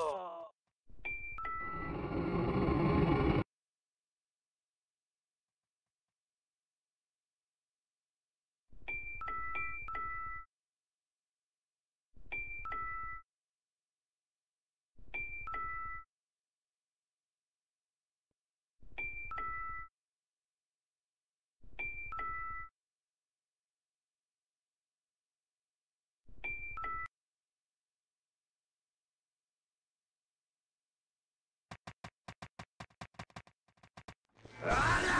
Oh. Ah!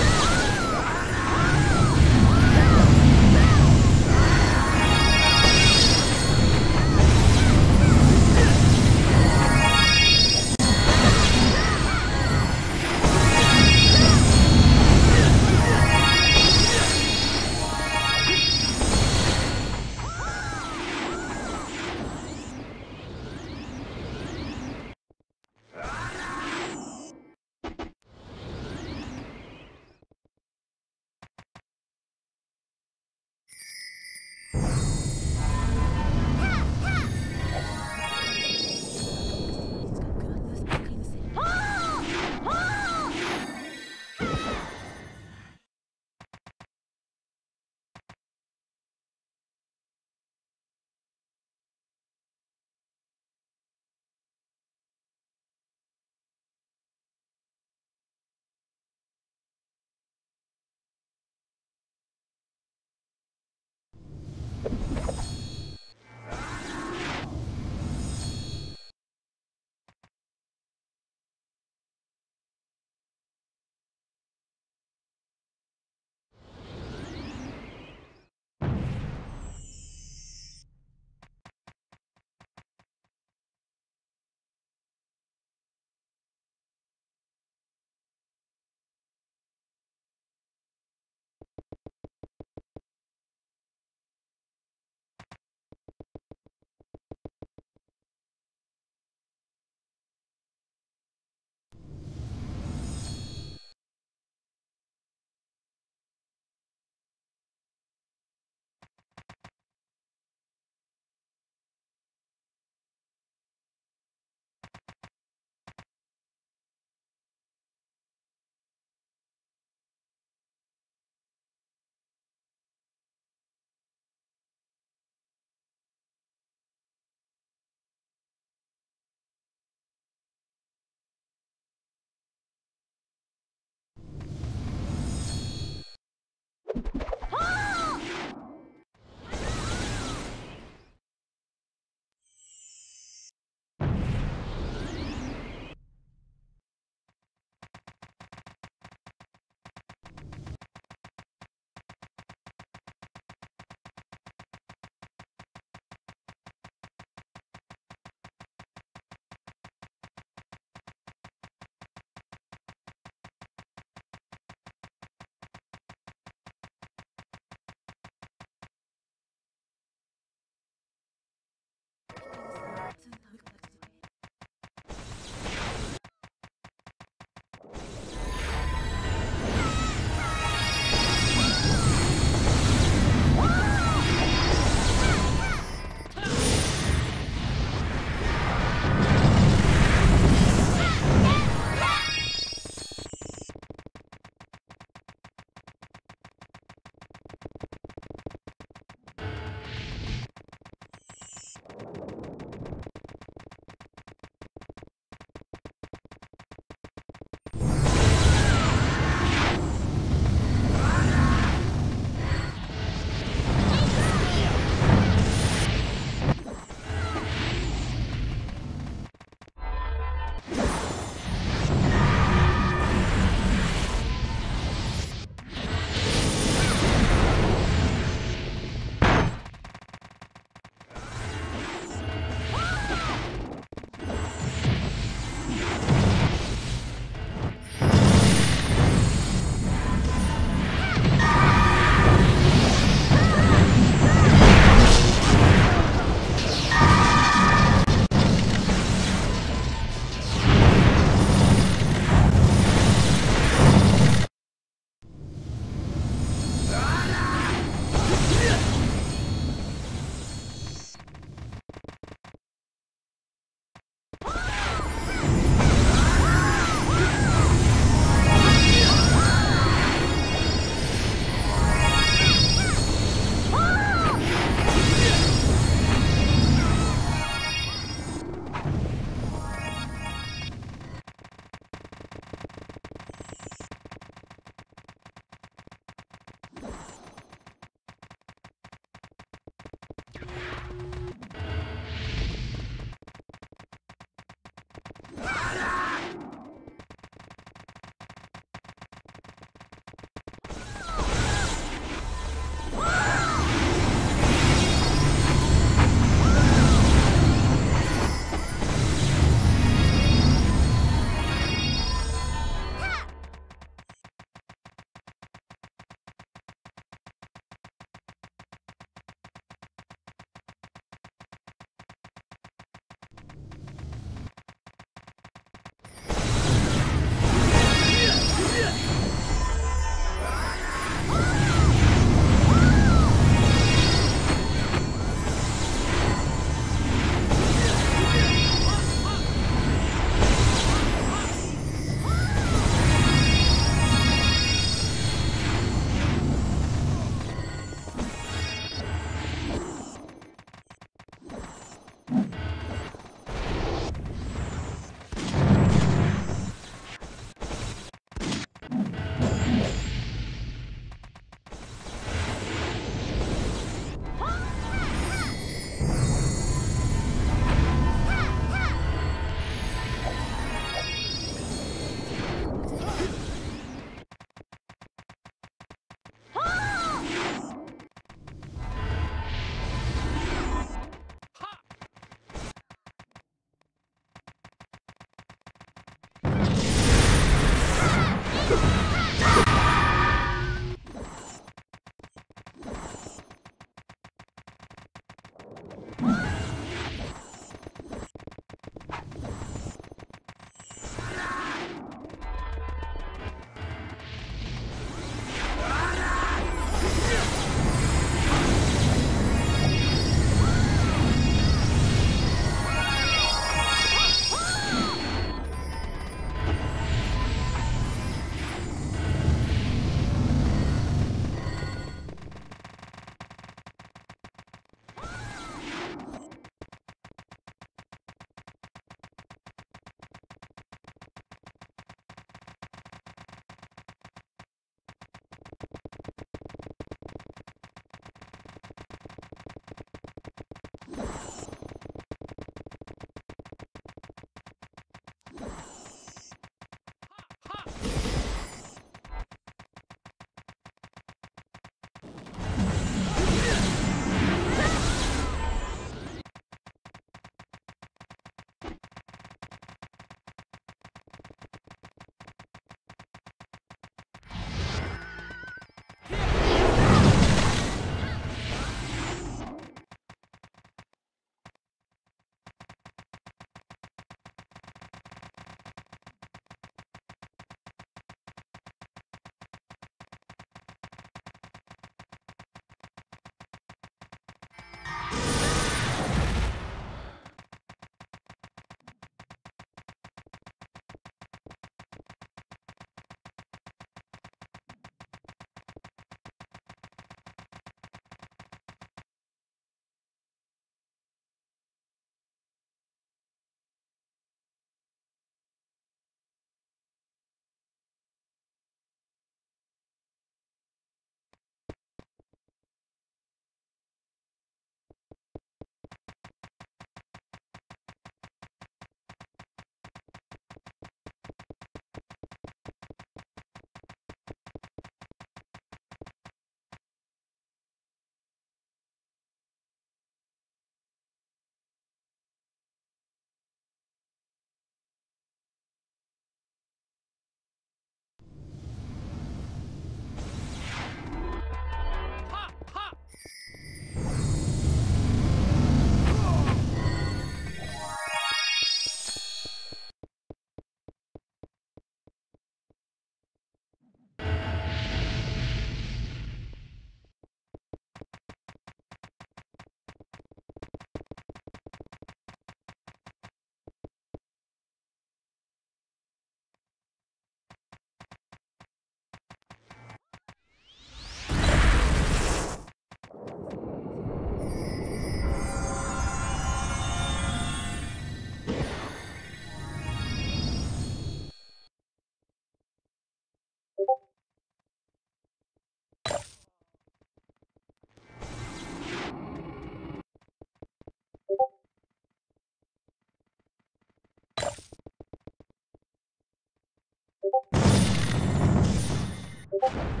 you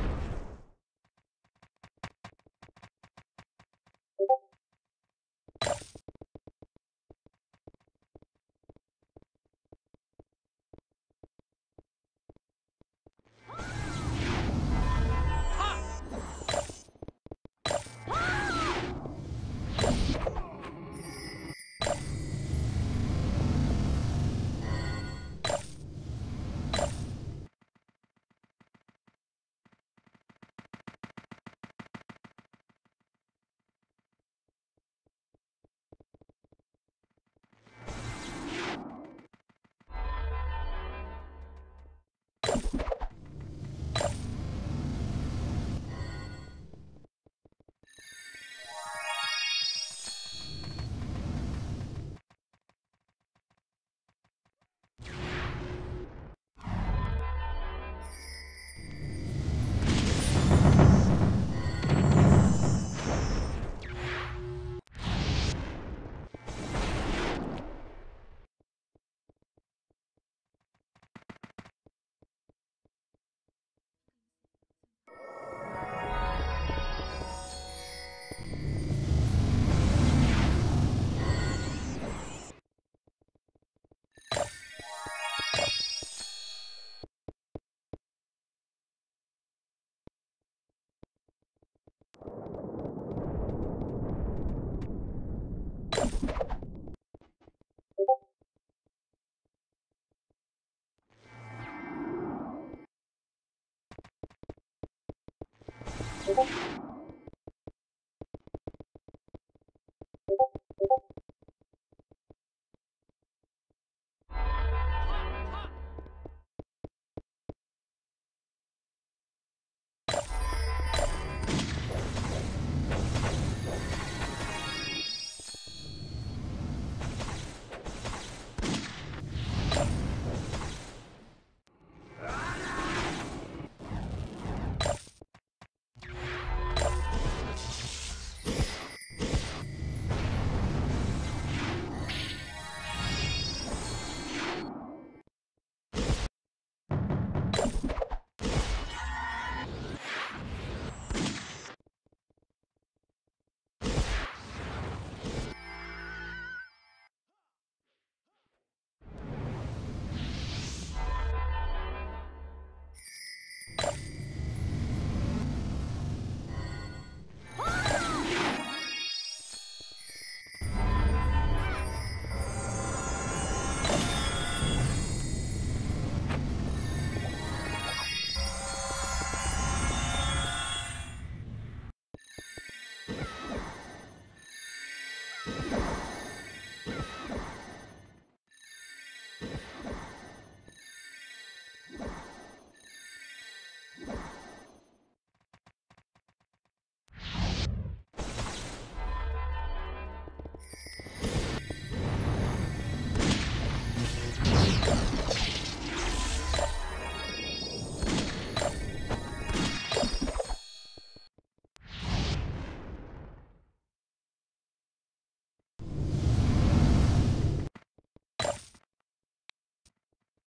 comprends